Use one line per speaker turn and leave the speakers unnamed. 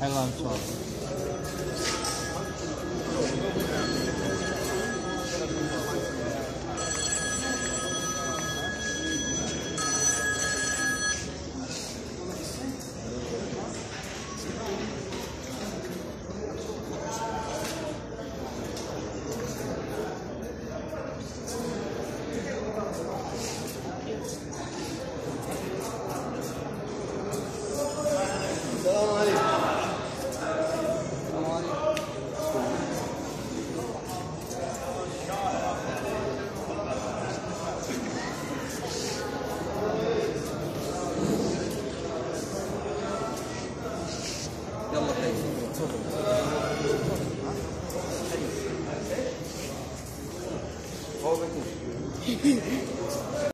太乱说了
要么可以厕所。我 被